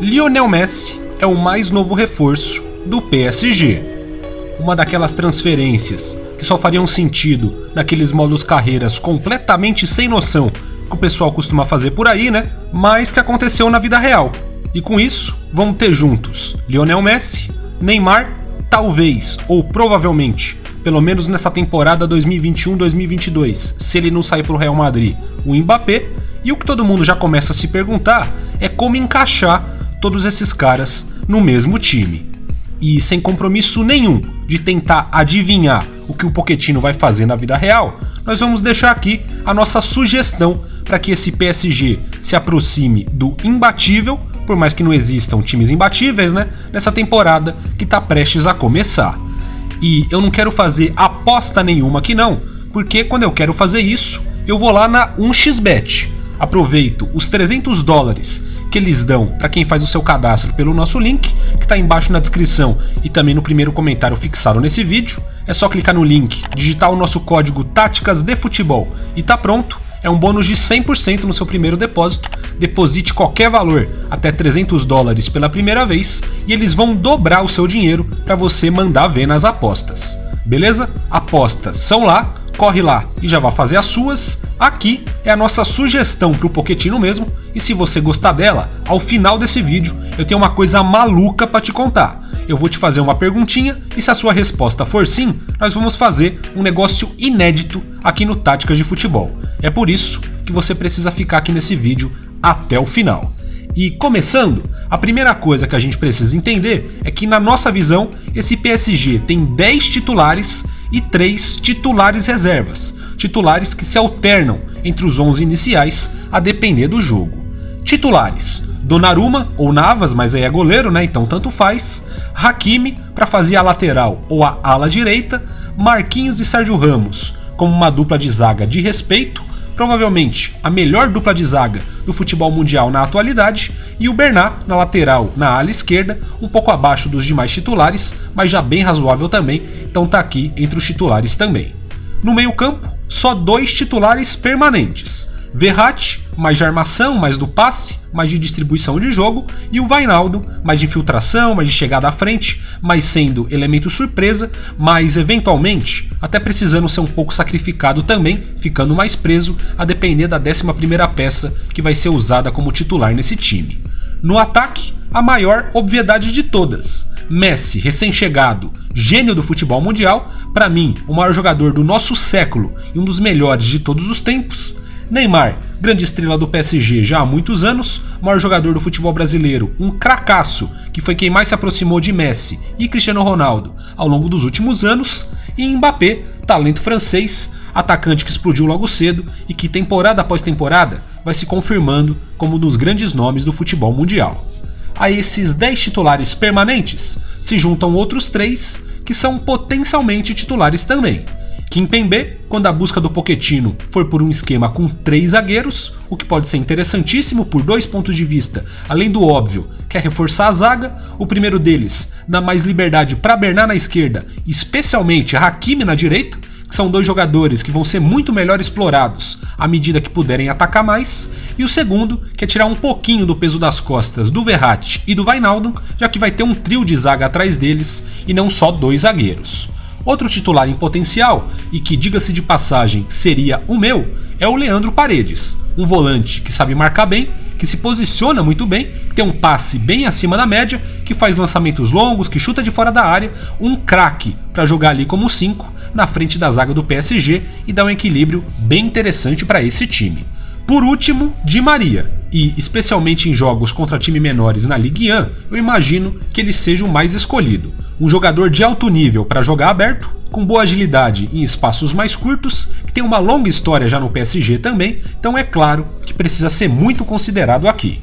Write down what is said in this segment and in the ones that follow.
Lionel Messi é o mais novo reforço do PSG. Uma daquelas transferências que só fariam sentido naqueles modos carreiras completamente sem noção que o pessoal costuma fazer por aí, né? Mas que aconteceu na vida real. E com isso, vamos ter juntos Lionel Messi, Neymar, talvez ou provavelmente, pelo menos nessa temporada 2021-2022, se ele não sair para o Real Madrid, o Mbappé. E o que todo mundo já começa a se perguntar é como encaixar todos esses caras no mesmo time. E sem compromisso nenhum de tentar adivinhar o que o Poquetino vai fazer na vida real, nós vamos deixar aqui a nossa sugestão para que esse PSG se aproxime do imbatível, por mais que não existam times imbatíveis, né? Nessa temporada que está prestes a começar. E eu não quero fazer aposta nenhuma aqui não, porque quando eu quero fazer isso, eu vou lá na 1xBet aproveito os 300 dólares que eles dão para quem faz o seu cadastro pelo nosso link, que está embaixo na descrição e também no primeiro comentário fixado nesse vídeo. É só clicar no link, digitar o nosso código Táticas de Futebol e tá pronto. É um bônus de 100% no seu primeiro depósito. Deposite qualquer valor, até 300 dólares pela primeira vez, e eles vão dobrar o seu dinheiro para você mandar ver nas apostas. Beleza? Apostas são lá, corre lá e já vai fazer as suas. Aqui é a nossa sugestão para o Poquetino mesmo. E se você gostar dela, ao final desse vídeo eu tenho uma coisa maluca para te contar. Eu vou te fazer uma perguntinha e se a sua resposta for sim, nós vamos fazer um negócio inédito aqui no Táticas de Futebol. É por isso que você precisa ficar aqui nesse vídeo até o final. E começando, a primeira coisa que a gente precisa entender é que, na nossa visão, esse PSG tem 10 titulares e 3 titulares reservas, titulares que se alternam entre os 11 iniciais a depender do jogo. Titulares: Donnarumma ou Navas, mas aí é goleiro, né? Então tanto faz. Hakimi para fazer a lateral ou a ala direita, Marquinhos e Sérgio Ramos como uma dupla de zaga de respeito provavelmente a melhor dupla de zaga do futebol mundial na atualidade, e o Bernat na lateral, na ala esquerda, um pouco abaixo dos demais titulares, mas já bem razoável também, então tá aqui entre os titulares também. No meio-campo, só dois titulares permanentes. Verratti, mais de armação, mais do passe, mais de distribuição de jogo, e o Vainaldo, mais de infiltração, mais de chegada à frente, mais sendo elemento surpresa, mas eventualmente até precisando ser um pouco sacrificado também, ficando mais preso a depender da 11 peça que vai ser usada como titular nesse time. No ataque, a maior obviedade de todas. Messi, recém-chegado, gênio do futebol mundial, para mim, o maior jogador do nosso século e um dos melhores de todos os tempos. Neymar, grande estrela do PSG já há muitos anos, maior jogador do futebol brasileiro, um cracaço, que foi quem mais se aproximou de Messi e Cristiano Ronaldo ao longo dos últimos anos, e Mbappé, talento francês, atacante que explodiu logo cedo e que temporada após temporada vai se confirmando como um dos grandes nomes do futebol mundial. A esses 10 titulares permanentes se juntam outros 3 que são potencialmente titulares também. Kimpembe, quando a busca do Poquetino for por um esquema com três zagueiros, o que pode ser interessantíssimo por dois pontos de vista, além do óbvio, que é reforçar a zaga, o primeiro deles dá mais liberdade para Bernard na esquerda, especialmente Hakimi na direita, que são dois jogadores que vão ser muito melhor explorados à medida que puderem atacar mais, e o segundo, que é tirar um pouquinho do peso das costas do Verratti e do Vainaldum, já que vai ter um trio de zaga atrás deles e não só dois zagueiros. Outro titular em potencial, e que, diga-se de passagem, seria o meu, é o Leandro Paredes, um volante que sabe marcar bem, que se posiciona muito bem, tem um passe bem acima da média, que faz lançamentos longos, que chuta de fora da área, um craque para jogar ali como 5 na frente da zaga do PSG e dá um equilíbrio bem interessante para esse time. Por último, Di Maria, e especialmente em jogos contra times menores na Ligue 1, eu imagino que ele seja o mais escolhido. Um jogador de alto nível para jogar aberto, com boa agilidade em espaços mais curtos, que tem uma longa história já no PSG também, então é claro que precisa ser muito considerado aqui.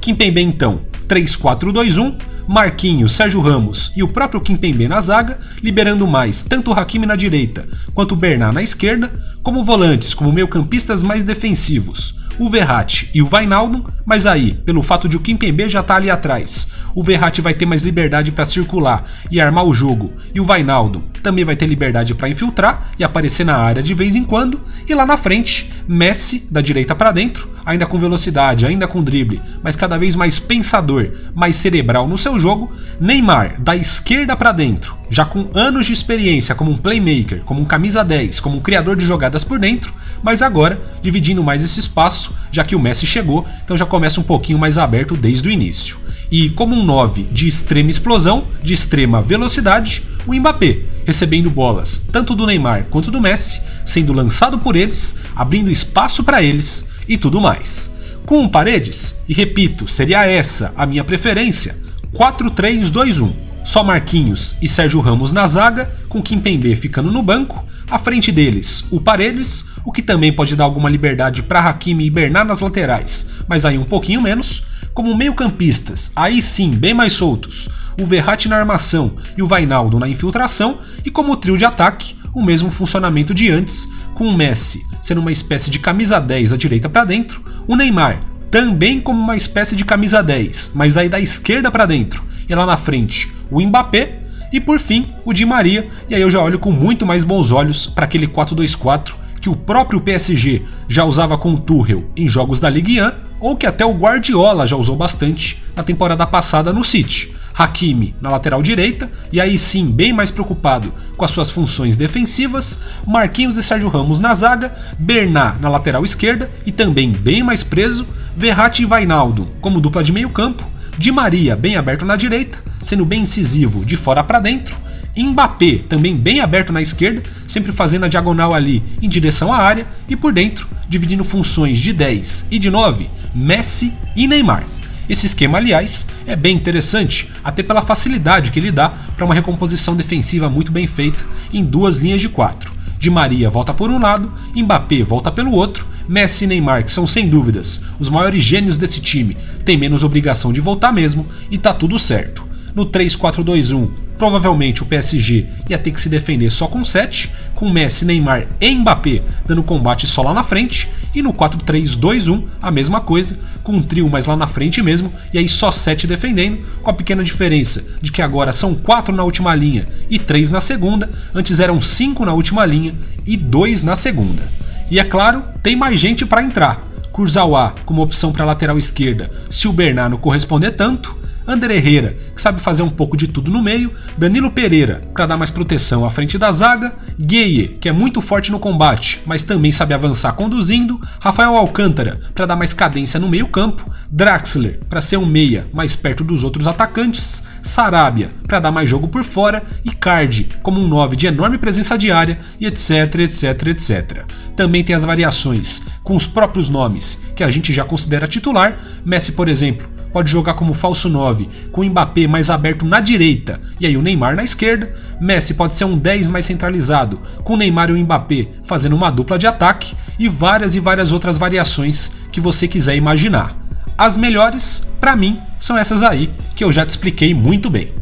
Kimpembe então, 3-4-2-1, Marquinhos, Sérgio Ramos e o próprio Kimpembe na zaga, liberando mais tanto o Hakimi na direita quanto o na esquerda, como volantes, como meio-campistas mais defensivos, o Verratti e o Vainaldum, mas aí, pelo fato de o Kimpembe já estar tá ali atrás, o Verratti vai ter mais liberdade para circular e armar o jogo, e o Vainaldum também vai ter liberdade para infiltrar e aparecer na área de vez em quando, e lá na frente, Messi da direita para dentro, ainda com velocidade, ainda com drible, mas cada vez mais pensador, mais cerebral no seu jogo. Neymar, da esquerda para dentro, já com anos de experiência como um playmaker, como um camisa 10, como um criador de jogadas por dentro, mas agora dividindo mais esse espaço, já que o Messi chegou, então já começa um pouquinho mais aberto desde o início. E como um 9 de extrema explosão, de extrema velocidade, o Mbappé, recebendo bolas tanto do Neymar quanto do Messi, sendo lançado por eles, abrindo espaço para eles e tudo mais. Com Paredes, e repito, seria essa a minha preferência, 4-3-2-1. Só Marquinhos e Sérgio Ramos na zaga, com Kimpembe ficando no banco, à frente deles o Paredes, o que também pode dar alguma liberdade para Hakimi e Bernard nas laterais, mas aí um pouquinho menos, como meio-campistas, aí sim bem mais soltos, o Verratti na armação e o Vainaldo na infiltração, e como trio de ataque, o mesmo funcionamento de antes, com o Messi sendo uma espécie de camisa 10 da direita para dentro, o Neymar também como uma espécie de camisa 10, mas aí da esquerda para dentro, e lá na frente o Mbappé, e por fim o Di Maria, e aí eu já olho com muito mais bons olhos para aquele 4-2-4 que o próprio PSG já usava com o Tuchel em jogos da Ligue 1 ou que até o Guardiola já usou bastante na temporada passada no City. Hakimi na lateral direita, e aí sim bem mais preocupado com as suas funções defensivas, Marquinhos e Sérgio Ramos na zaga, Bernat na lateral esquerda e também bem mais preso, Verratti e Vainaldo como dupla de meio campo, Di Maria bem aberto na direita, sendo bem incisivo de fora para dentro, Mbappé também bem aberto na esquerda, sempre fazendo a diagonal ali em direção à área, e por dentro, dividindo funções de 10 e de 9, Messi e Neymar. Esse esquema, aliás, é bem interessante, até pela facilidade que ele dá para uma recomposição defensiva muito bem feita em duas linhas de quatro. Di Maria volta por um lado, Mbappé volta pelo outro, Messi e Neymar, que são sem dúvidas os maiores gênios desse time, têm menos obrigação de voltar mesmo e tá tudo certo. No 3-4-2-1, provavelmente o PSG ia ter que se defender só com 7, com Messi, Neymar e Mbappé dando combate só lá na frente, e no 4-3-2-1 a mesma coisa, com um trio mais lá na frente mesmo, e aí só 7 defendendo, com a pequena diferença de que agora são 4 na última linha e 3 na segunda, antes eram 5 na última linha e 2 na segunda. E é claro, tem mais gente para entrar. Kurzawa como opção para lateral esquerda, se o Bernard não corresponder tanto, André Herrera, que sabe fazer um pouco de tudo no meio, Danilo Pereira, para dar mais proteção à frente da zaga, Gueye, que é muito forte no combate, mas também sabe avançar conduzindo, Rafael Alcântara, para dar mais cadência no meio-campo, Draxler, para ser um meia mais perto dos outros atacantes, Sarabia, para dar mais jogo por fora, e Cardi, como um 9 de enorme presença diária, e etc, etc, etc. Também tem as variações, com os próprios nomes, que a gente já considera titular, Messi, por exemplo, pode jogar como falso 9, com o Mbappé mais aberto na direita e aí o Neymar na esquerda. Messi pode ser um 10 mais centralizado, com o Neymar e o Mbappé fazendo uma dupla de ataque e várias e várias outras variações que você quiser imaginar. As melhores, para mim, são essas aí que eu já te expliquei muito bem.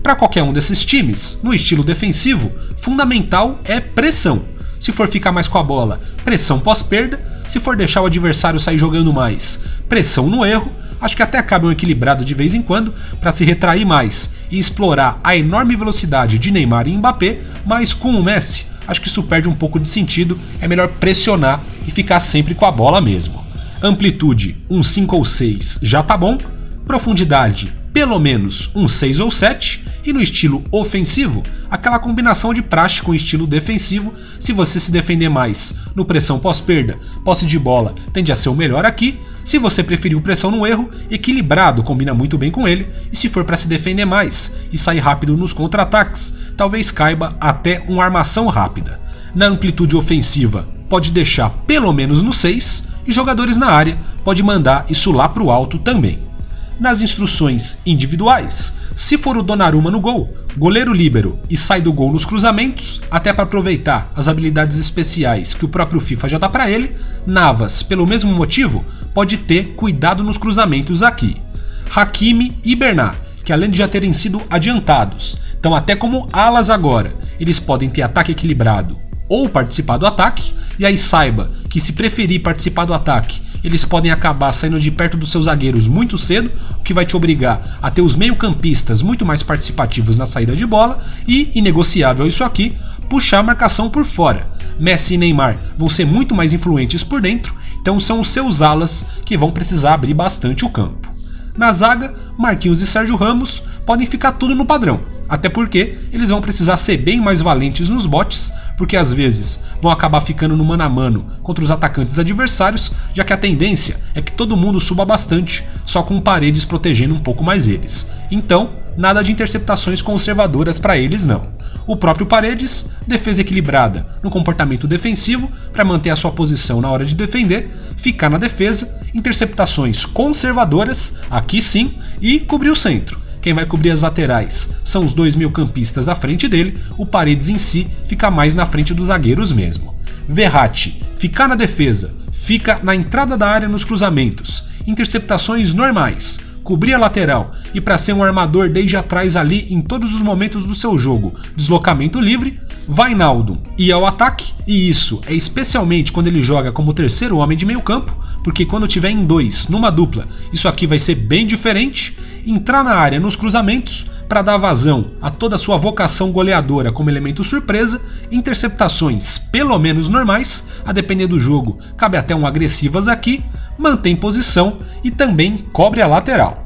Para qualquer um desses times, no estilo defensivo, fundamental é pressão. Se for ficar mais com a bola, pressão pós-perda. Se for deixar o adversário sair jogando mais, pressão no erro acho que até cabe um equilibrado de vez em quando para se retrair mais e explorar a enorme velocidade de Neymar e Mbappé, mas com o Messi, acho que isso perde um pouco de sentido, é melhor pressionar e ficar sempre com a bola mesmo. Amplitude, um 5 ou 6 já tá bom. Profundidade, pelo menos um 6 ou 7, e no estilo ofensivo, aquela combinação de praxe com estilo defensivo, se você se defender mais no pressão pós-perda, posse de bola tende a ser o melhor aqui, se você preferiu pressão no erro, equilibrado combina muito bem com ele, e se for para se defender mais e sair rápido nos contra-ataques, talvez caiba até uma armação rápida. Na amplitude ofensiva, pode deixar pelo menos no 6, e jogadores na área pode mandar isso lá pro alto também nas instruções individuais. Se for o Donnarumma no gol, goleiro líbero e sai do gol nos cruzamentos, até para aproveitar as habilidades especiais que o próprio FIFA já dá para ele, Navas, pelo mesmo motivo, pode ter cuidado nos cruzamentos aqui. Hakimi e Bernard, que além de já terem sido adiantados, estão até como alas agora, eles podem ter ataque equilibrado ou participar do ataque, e aí saiba que se preferir participar do ataque, eles podem acabar saindo de perto dos seus zagueiros muito cedo, o que vai te obrigar a ter os meio-campistas muito mais participativos na saída de bola e, inegociável isso aqui, puxar a marcação por fora. Messi e Neymar vão ser muito mais influentes por dentro, então são os seus alas que vão precisar abrir bastante o campo. Na zaga, Marquinhos e Sérgio Ramos podem ficar tudo no padrão, até porque eles vão precisar ser bem mais valentes nos botes, porque às vezes vão acabar ficando no mano a mano contra os atacantes adversários, já que a tendência é que todo mundo suba bastante, só com paredes protegendo um pouco mais eles. Então, nada de interceptações conservadoras para eles não. O próprio Paredes, defesa equilibrada no comportamento defensivo para manter a sua posição na hora de defender, ficar na defesa, interceptações conservadoras, aqui sim, e cobrir o centro. Quem vai cobrir as laterais. São os dois meio-campistas à frente dele, o Paredes em si fica mais na frente dos zagueiros mesmo. Verratti ficar na defesa, fica na entrada da área nos cruzamentos, interceptações normais, cobrir a lateral e para ser um armador desde atrás ali em todos os momentos do seu jogo, deslocamento livre, Vainaldo. Ir ao ataque, e isso é especialmente quando ele joga como terceiro homem de meio campo, porque quando tiver em dois, numa dupla, isso aqui vai ser bem diferente, entrar na área nos cruzamentos para dar vazão a toda a sua vocação goleadora como elemento surpresa, interceptações pelo menos normais, a depender do jogo, cabe até um agressivas aqui, mantém posição e também cobre a lateral.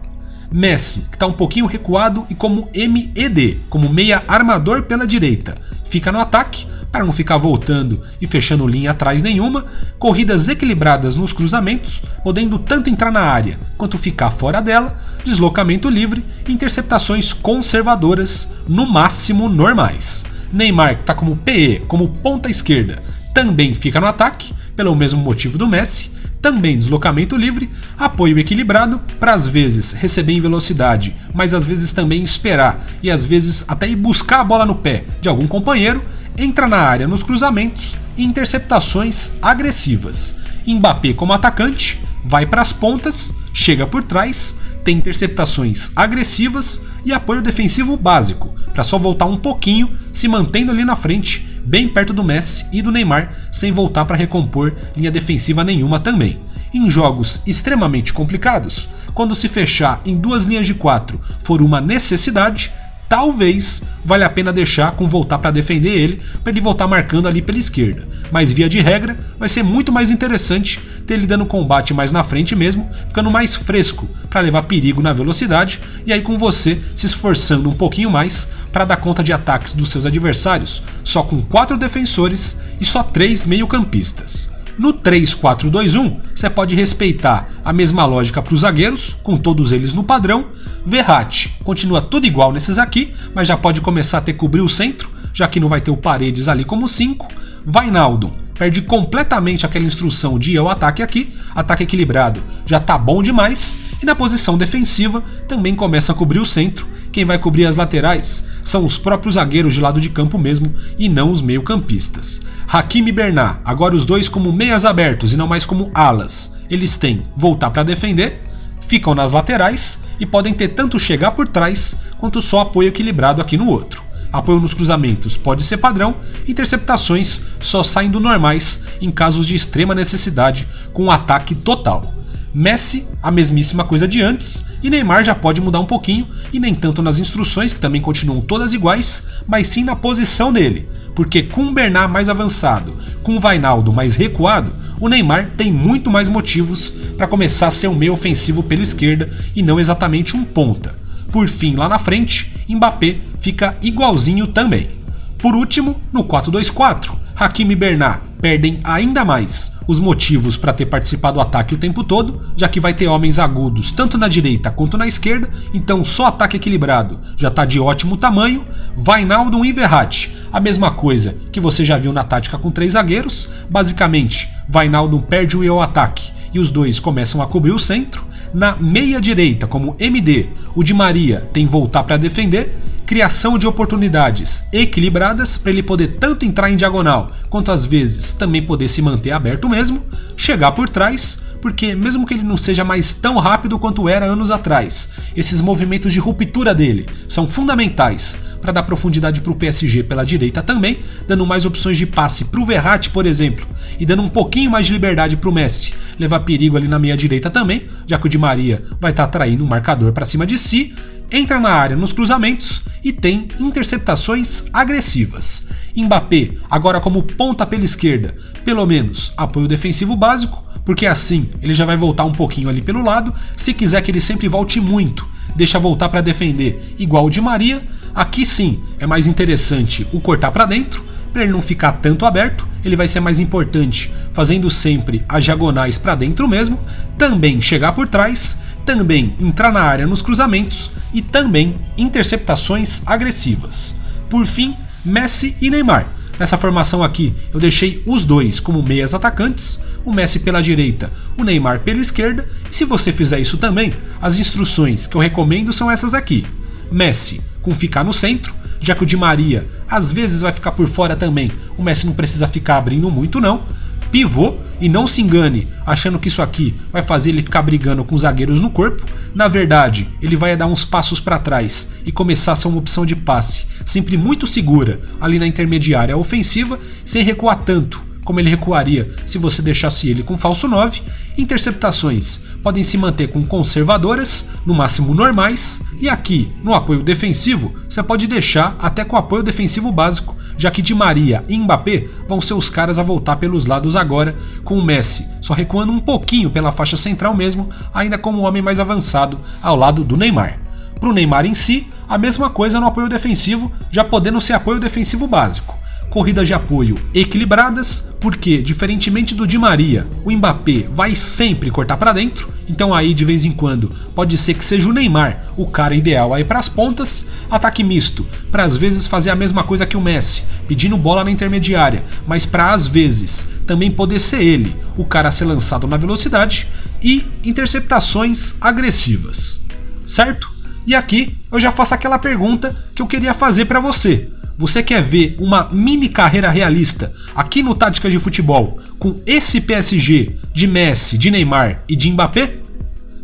Messi, que está um pouquinho recuado e como MED, como meia armador pela direita, fica no ataque para não ficar voltando e fechando linha atrás nenhuma, corridas equilibradas nos cruzamentos, podendo tanto entrar na área quanto ficar fora dela, deslocamento livre interceptações conservadoras, no máximo normais. Neymar, que está como PE, como ponta esquerda, também fica no ataque, pelo mesmo motivo do Messi, também deslocamento livre, apoio equilibrado, para às vezes receber em velocidade, mas às vezes também esperar e às vezes até ir buscar a bola no pé de algum companheiro, entra na área nos cruzamentos e interceptações agressivas. Mbappé como atacante, vai para as pontas, chega por trás, tem interceptações agressivas e apoio defensivo básico, para só voltar um pouquinho, se mantendo ali na frente, bem perto do Messi e do Neymar, sem voltar para recompor linha defensiva nenhuma também. Em jogos extremamente complicados, quando se fechar em duas linhas de quatro for uma necessidade, talvez valha a pena deixar com voltar para defender ele, para ele voltar marcando ali pela esquerda. Mas via de regra, vai ser muito mais interessante ter ele dando combate mais na frente mesmo, ficando mais fresco para levar perigo na velocidade e aí com você se esforçando um pouquinho mais para dar conta de ataques dos seus adversários, só com quatro defensores e só três meio-campistas. No 3-4-2-1, você pode respeitar a mesma lógica para os zagueiros, com todos eles no padrão. Verratti continua tudo igual nesses aqui, mas já pode começar a ter cobrir o centro, já que não vai ter o Paredes ali como 5. Vainaldo perde completamente aquela instrução de ao ataque aqui, ataque equilibrado já tá bom demais, e na posição defensiva também começa a cobrir o centro. Quem vai cobrir as laterais são os próprios zagueiros de lado de campo mesmo e não os meio-campistas. Hakimi e Bernat, agora os dois como meias abertos e não mais como alas. Eles têm voltar para defender, ficam nas laterais e podem ter tanto chegar por trás quanto só apoio equilibrado aqui no outro. Apoio nos cruzamentos pode ser padrão, interceptações só saem do normais em casos de extrema necessidade com um ataque total. Messi, a mesmíssima coisa de antes, e Neymar já pode mudar um pouquinho, e nem tanto nas instruções, que também continuam todas iguais, mas sim na posição dele, porque com o Bernard mais avançado, com o Vainaldo mais recuado, o Neymar tem muito mais motivos para começar a ser um meio ofensivo pela esquerda e não exatamente um ponta. Por fim, lá na frente, Mbappé fica igualzinho também. Por último, no 4-2-4, Hakimi e Bernat perdem ainda mais os motivos para ter participado do ataque o tempo todo, já que vai ter homens agudos tanto na direita quanto na esquerda, então só ataque equilibrado já está de ótimo tamanho. Vainaldo e Verratti, a mesma coisa que você já viu na tática com três zagueiros, basicamente Vainaldo perde o ataque e os dois começam a cobrir o centro. Na meia direita, como MD, o Di Maria tem voltar para defender criação de oportunidades equilibradas para ele poder tanto entrar em diagonal quanto às vezes também poder se manter aberto mesmo, chegar por trás, porque mesmo que ele não seja mais tão rápido quanto era anos atrás, esses movimentos de ruptura dele são fundamentais para dar profundidade para o PSG pela direita também, dando mais opções de passe para o Verratti, por exemplo, e dando um pouquinho mais de liberdade para o Messi levar perigo ali na meia direita também, já que o Di Maria vai estar tá atraindo um marcador para cima de si entra na área nos cruzamentos e tem interceptações agressivas. Mbappé, agora como ponta pela esquerda, pelo menos apoio defensivo básico, porque assim ele já vai voltar um pouquinho ali pelo lado. Se quiser que ele sempre volte muito, deixa voltar para defender, igual o de Maria. Aqui sim é mais interessante o cortar para dentro, para ele não ficar tanto aberto, ele vai ser mais importante fazendo sempre as diagonais para dentro mesmo, também chegar por trás, também entrar na área nos cruzamentos e também interceptações agressivas. Por fim, Messi e Neymar. Nessa formação aqui, eu deixei os dois como meias atacantes, o Messi pela direita, o Neymar pela esquerda, e se você fizer isso também, as instruções que eu recomendo são essas aqui. Messi com ficar no centro, já que o Di Maria às vezes vai ficar por fora também. O Messi não precisa ficar abrindo muito não. Pivô e não se engane achando que isso aqui vai fazer ele ficar brigando com os zagueiros no corpo. Na verdade, ele vai dar uns passos para trás e começar a ser uma opção de passe, sempre muito segura ali na intermediária ofensiva, sem recuar tanto como ele recuaria se você deixasse ele com falso 9. Interceptações podem se manter com conservadoras, no máximo normais, e aqui no apoio defensivo você pode deixar até com apoio defensivo básico, já que Di Maria e Mbappé vão ser os caras a voltar pelos lados agora, com o Messi só recuando um pouquinho pela faixa central mesmo, ainda como homem mais avançado ao lado do Neymar. Para o Neymar em si, a mesma coisa no apoio defensivo, já podendo ser apoio defensivo básico corridas de apoio equilibradas, porque, diferentemente do Di Maria, o Mbappé vai sempre cortar para dentro, então aí de vez em quando pode ser que seja o Neymar o cara ideal aí para as pontas, ataque misto, para às vezes fazer a mesma coisa que o Messi, pedindo bola na intermediária, mas para às vezes também poder ser ele o cara a ser lançado na velocidade e interceptações agressivas. Certo? E aqui eu já faço aquela pergunta que eu queria fazer para você. Você quer ver uma mini carreira realista aqui no Táticas de Futebol com esse PSG de Messi, de Neymar e de Mbappé?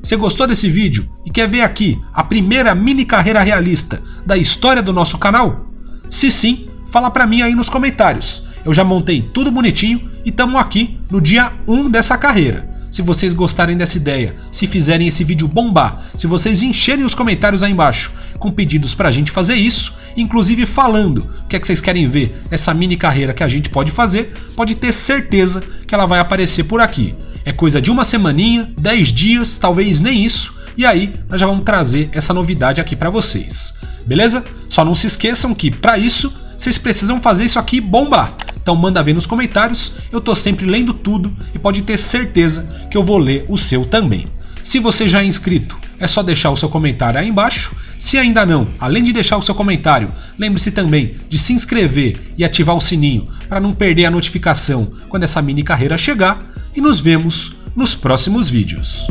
Você gostou desse vídeo e quer ver aqui a primeira mini carreira realista da história do nosso canal? Se sim, fala pra mim aí nos comentários. Eu já montei tudo bonitinho e estamos aqui no dia 1 dessa carreira se vocês gostarem dessa ideia, se fizerem esse vídeo bombar, se vocês encherem os comentários aí embaixo com pedidos pra gente fazer isso, inclusive falando o que é que vocês querem ver essa mini carreira que a gente pode fazer, pode ter certeza que ela vai aparecer por aqui. É coisa de uma semaninha, 10 dias, talvez nem isso, e aí nós já vamos trazer essa novidade aqui para vocês. Beleza? Só não se esqueçam que para isso vocês precisam fazer isso aqui bombar. Então manda ver nos comentários, eu tô sempre lendo tudo e pode ter certeza que eu vou ler o seu também. Se você já é inscrito, é só deixar o seu comentário aí embaixo. Se ainda não, além de deixar o seu comentário, lembre-se também de se inscrever e ativar o sininho para não perder a notificação quando essa mini carreira chegar. E nos vemos nos próximos vídeos.